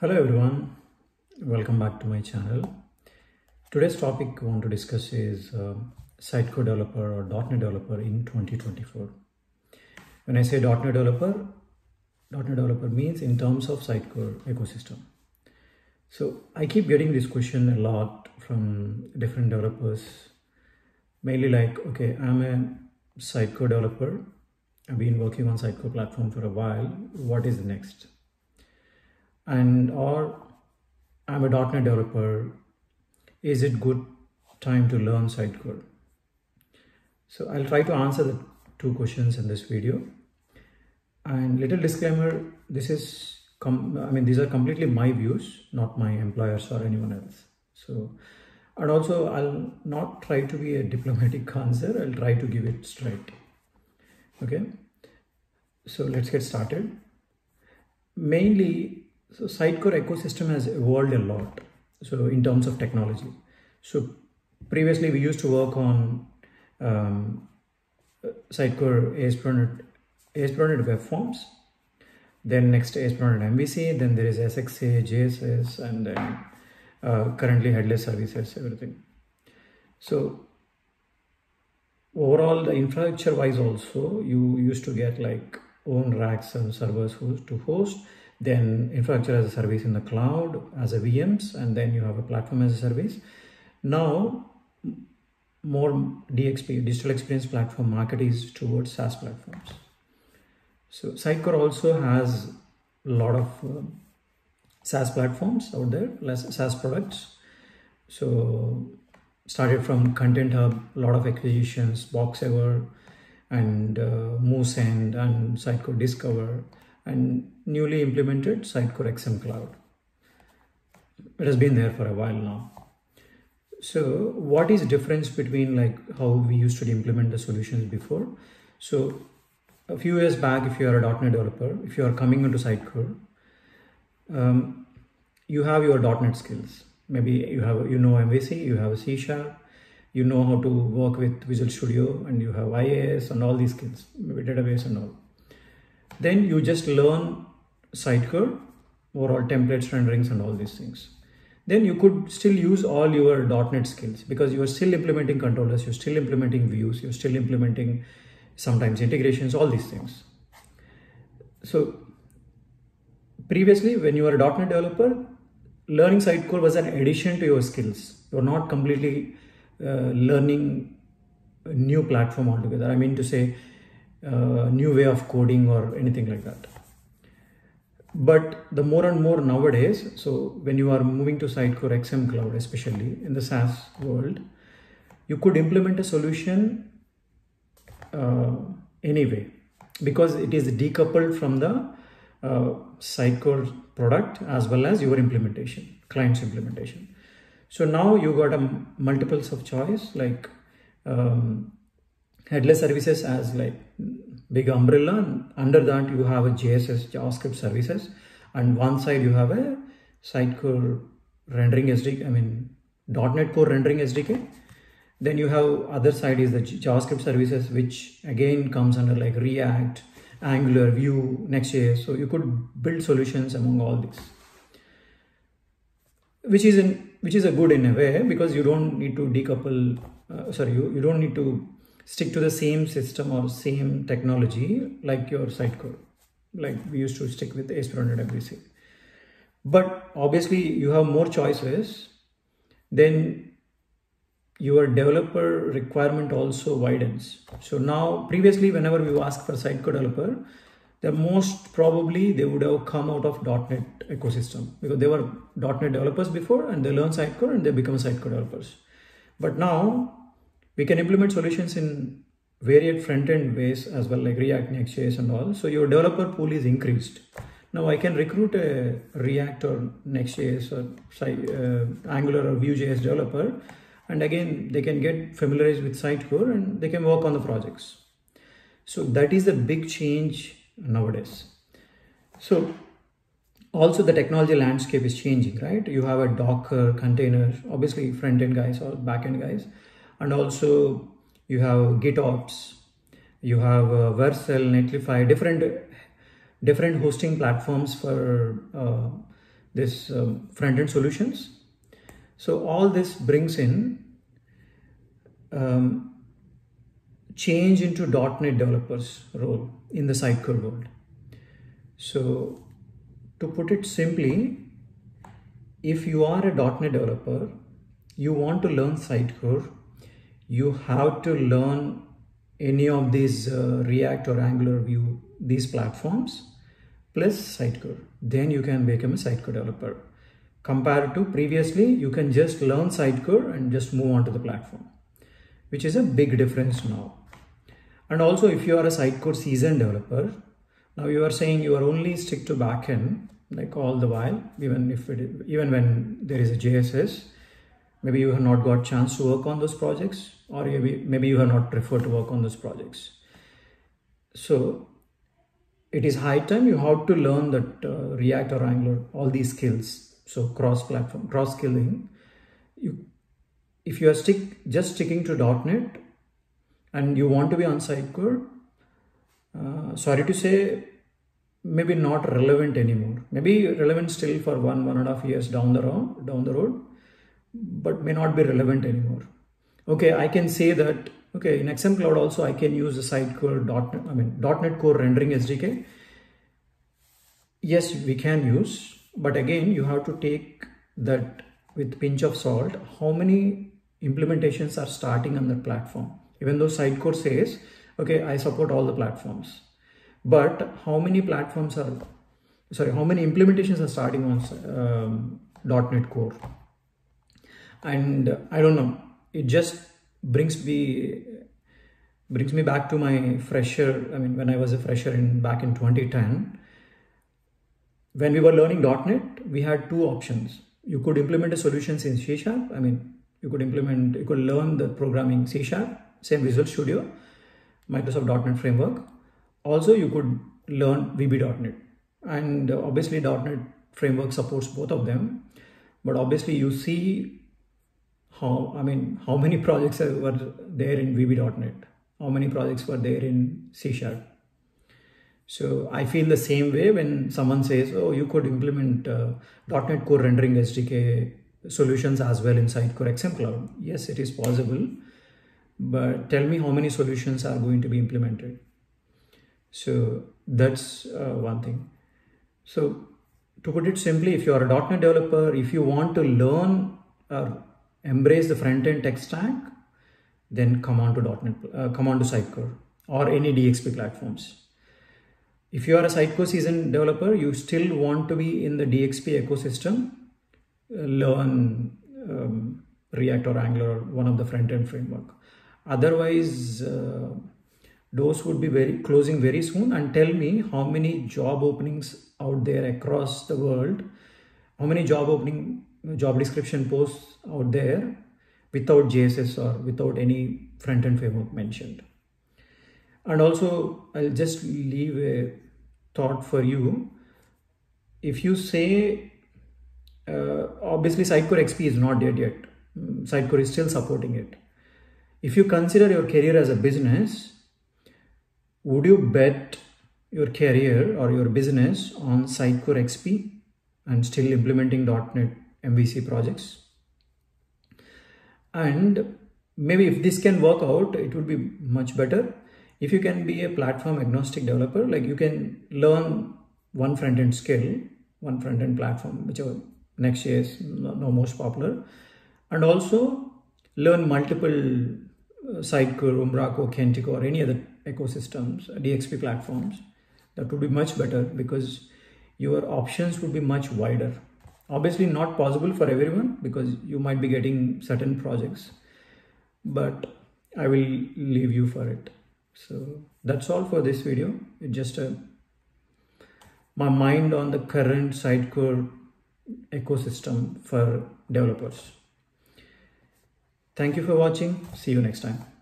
Hello everyone, welcome back to my channel. Today's topic I want to discuss is uh, Sitecore developer or .NET developer in 2024. When I say .NET developer, .NET developer means in terms of Sitecore ecosystem. So I keep getting this question a lot from different developers, mainly like, okay, I'm a Sitecore developer. I've been working on Sitecore platform for a while. What is next? And or I'm a .NET developer. Is it good time to learn Sitecore? So I'll try to answer the two questions in this video. And little disclaimer: this is I mean these are completely my views, not my employers or anyone else. So and also I'll not try to be a diplomatic answer. I'll try to give it straight. Okay. So let's get started. Mainly so Sitecore ecosystem has evolved a lot. So in terms of technology. So previously we used to work on um, Sitecore ASP.NET, ASP.NET Web Forms. Then next ASP.NET MVC. Then there is SXA, JSS, and then uh, currently headless services, everything. So overall, the infrastructure wise also, you used to get like own racks and servers to host then infrastructure as a service in the cloud as a VMs, and then you have a platform as a service. Now, more DXP, digital experience platform market is towards SaaS platforms. So Sitecore also has a lot of uh, SaaS platforms out there, less SaaS products. So started from Content Hub, a lot of acquisitions, Boxever, and uh, Moosend, and Sitecore Discover, and newly implemented Sitecore XM Cloud. It has been there for a while now. So what is difference between like how we used to implement the solutions before? So a few years back, if you are a .NET developer, if you are coming into Sitecore, um, you have your .NET skills. Maybe you have you know MVC, you have C Sharp, you know how to work with Visual Studio, and you have IIS and all these skills, maybe database and all. Then you just learn Sitecore, overall templates, renderings, and all these things. Then you could still use all your .NET skills because you are still implementing controllers, you're still implementing views, you're still implementing sometimes integrations, all these things. So previously, when you were a .NET developer, learning Sitecore was an addition to your skills. You're not completely uh, learning a new platform altogether. I mean to say, uh, new way of coding or anything like that. But the more and more nowadays so when you are moving to sitecore xm cloud especially in the saas world you could implement a solution uh, anyway because it is decoupled from the uh, sitecore product as well as your implementation client's implementation. So now you got a multiples of choice like um, headless services as like big umbrella and under that you have a JSS JavaScript services and one side you have a Sitecore rendering SDK, I mean .NET Core rendering SDK. Then you have other side is the JavaScript services which again comes under like React, Angular, Vue, Next.js. So you could build solutions among all these. Which is in which is a good in a way because you don't need to decouple uh, sorry you, you don't need to stick to the same system or same technology like your Sitecore. Like we used to stick with ASP.NET MVC. But obviously you have more choices, then your developer requirement also widens. So now previously whenever we ask for Sitecore developer, the most probably they would have come out of .NET ecosystem because they were .NET developers before and they learn Sitecore and they become Sitecore developers. But now we can implement solutions in varied front-end ways as well like React, Next.js and all. So your developer pool is increased. Now I can recruit a React or Next.js or uh, Angular or Vue.js developer and again they can get familiarized with Sitecore and they can work on the projects. So that is a big change nowadays. So also the technology landscape is changing, right? You have a Docker container, obviously front-end guys or back-end guys and also you have GitOps, you have uh, Vercel, Netlify, different different hosting platforms for uh, this um, front-end solutions. So all this brings in um, change into .NET developers role in the Sitecore world. So to put it simply, if you are a .NET developer, you want to learn Sitecore, you have to learn any of these uh, React or Angular Vue, these platforms, plus Sitecore. Then you can become a Sitecore developer. Compared to previously, you can just learn Sitecore and just move on to the platform, which is a big difference now. And also if you are a Sitecore seasoned developer, now you are saying you are only stick to backend like all the while, even if it, even when there is a JSS, maybe you have not got chance to work on those projects or maybe, you have not preferred to work on those projects. So it is high time you have to learn that uh, React or Angular, all these skills. So cross-platform, cross-skilling. You, if you are stick just sticking to .NET and you want to be on Sitecore, uh, sorry to say, maybe not relevant anymore. Maybe relevant still for one, one and a half years down the road, down the road, but may not be relevant anymore. Okay, I can say that, okay, in XM Cloud also I can use the Sitecore dot I mean, .NET Core Rendering SDK. Yes, we can use, but again, you have to take that with pinch of salt, how many implementations are starting on the platform. Even though Sitecore says, okay, I support all the platforms but how many platforms are sorry how many implementations are starting on um, .NET Core and I don't know it just brings me brings me back to my fresher I mean when I was a fresher in back in 2010 when we were learning .NET we had two options. You could implement a solutions in C Sharp I mean you could implement you could learn the programming C Sharp same Visual Studio Microsoft .NET framework. Also, you could learn VB.NET and obviously .NET framework supports both of them. But obviously you see how, I mean, how many projects were there in VB.NET? How many projects were there in C Sharp? So I feel the same way when someone says, oh, you could implement uh, .NET Core Rendering SDK solutions as well in Sitecore XM Cloud. Yes, it is possible. But tell me how many solutions are going to be implemented. So that's uh, one thing. So to put it simply, if you are a .NET developer, if you want to learn or embrace the front-end tech stack, then come on to .NET, uh, come on to Sitecore or any DXP platforms. If you are a Sitecore seasoned developer, you still want to be in the DXP ecosystem, uh, learn um, React or Angular, one of the front-end framework. Otherwise, uh, doors would be very closing very soon and tell me how many job openings out there across the world how many job opening job description posts out there without jss or without any front end framework mentioned. And also i'll just leave a thought for you. If you say uh, obviously sitecore xp is not dead yet. Mm, sitecore is still supporting it. If you consider your career as a business would you bet your career or your business on Sitecore XP and still implementing .NET MVC projects? And maybe if this can work out, it would be much better. If you can be a platform agnostic developer, like you can learn one front-end skill, one front-end platform, whichever Next.js is no most popular, and also learn multiple uh, Sitecore, Umbraco, Kentico, or any other ecosystems, DXP platforms, that would be much better because your options would be much wider. Obviously not possible for everyone because you might be getting certain projects, but I will leave you for it. So that's all for this video. It's just a, my mind on the current Sitecore ecosystem for developers. Thank you for watching. See you next time.